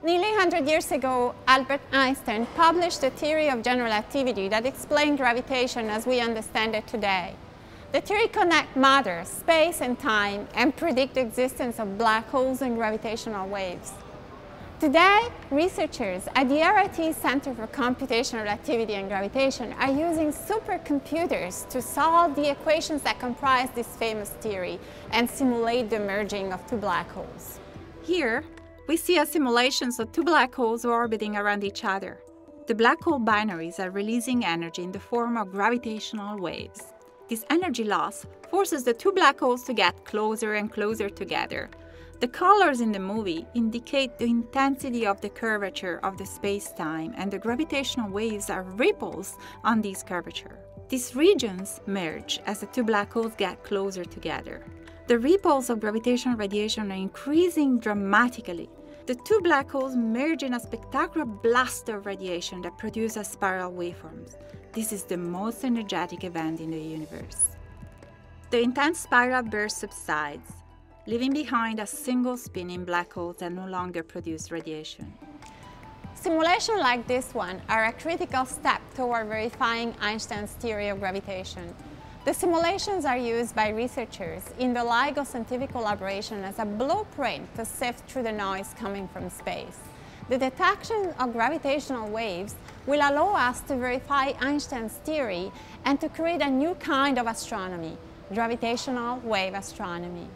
Nearly 100 years ago, Albert Einstein published a theory of general relativity that explained gravitation as we understand it today. The theory connects matter, space and time and predict the existence of black holes and gravitational waves. Today, researchers at the RIT Center for Computational Relativity and Gravitation are using supercomputers to solve the equations that comprise this famous theory and simulate the merging of two black holes. Here, we see a simulation of two black holes orbiting around each other. The black hole binaries are releasing energy in the form of gravitational waves. This energy loss forces the two black holes to get closer and closer together. The colors in the movie indicate the intensity of the curvature of the space-time and the gravitational waves are ripples on this curvature. These regions merge as the two black holes get closer together. The ripples of gravitational radiation are increasing dramatically. The two black holes merge in a spectacular blast of radiation that produces spiral waveforms. This is the most energetic event in the universe. The intense spiral burst subsides, leaving behind a single spinning black hole that no longer produces radiation. Simulations like this one are a critical step toward verifying Einstein's theory of gravitation. The simulations are used by researchers in the LIGO scientific collaboration as a blueprint to sift through the noise coming from space. The detection of gravitational waves will allow us to verify Einstein's theory and to create a new kind of astronomy, gravitational wave astronomy.